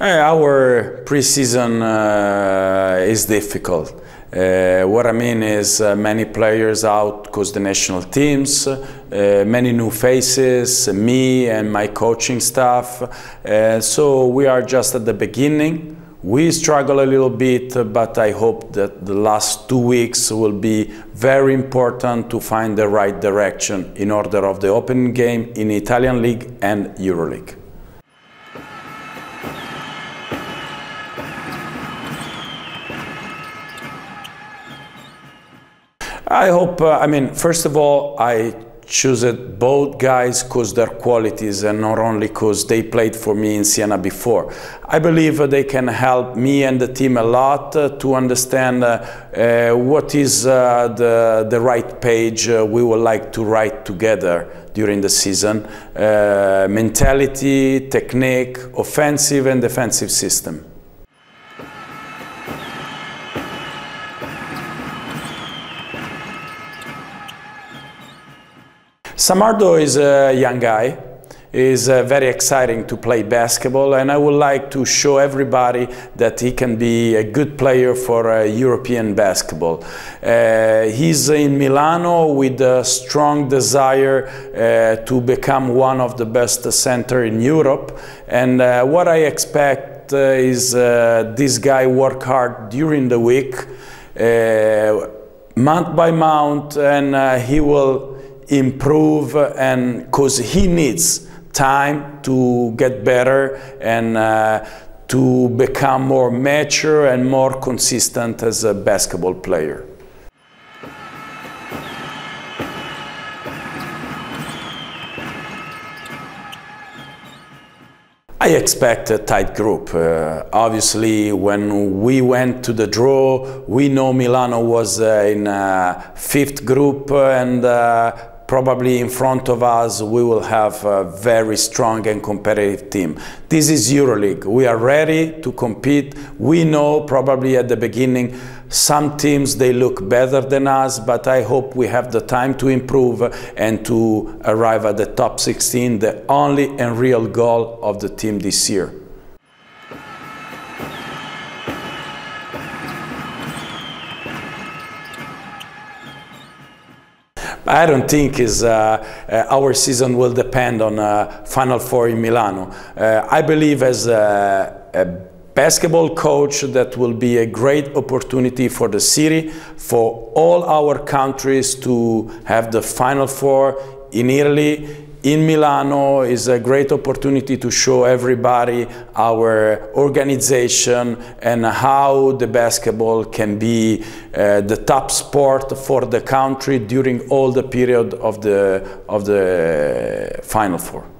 Our preseason uh, is difficult. Uh, what I mean is uh, many players out because the national teams, uh, many new faces, me and my coaching staff. Uh, so we are just at the beginning. We struggle a little bit, but I hope that the last two weeks will be very important to find the right direction in order of the opening game in Italian League and EuroLeague. I hope, uh, I mean, first of all, I choose it both guys because their qualities and not only because they played for me in Siena before. I believe uh, they can help me and the team a lot uh, to understand uh, uh what is uh, the, the right page we would like to write together during the season. mentality, technique, offensive and defensive system. Samardo is a young guy. Is uh, very exciting to play basketball, and I would like to show everybody that he can be a good player for uh, European basketball. Uh, he's in Milano with a strong desire uh, to become one of the best center in Europe, and uh, what I expect uh, is this guy work hard during the week, month by month, and he will improve and because he needs time to get better and uh, to become more mature and more consistent as a basketball player. I expect a tight group. Uh, obviously, when we went to the draw, we know Milano was uh, in a fifth group and uh, probably in front of us we will have a very strong and competitive team. This is EuroLeague. We are ready to compete. We know probably at the beginning some teams they look better than us, but I hope we have the time to improve and to arrive at the top 16, the only and real goal of the team this year. I don't think is uh, uh, our season will depend on uh, Final Four in Milano. I believe as a, a, basketball coach that will be a great opportunity for the city, for all our countries to have the Final Four in Italy, in Milano is a great opportunity to show everybody our organization and how the basketball can be uh, the top sport for the country during all the period of the, of the Final Four.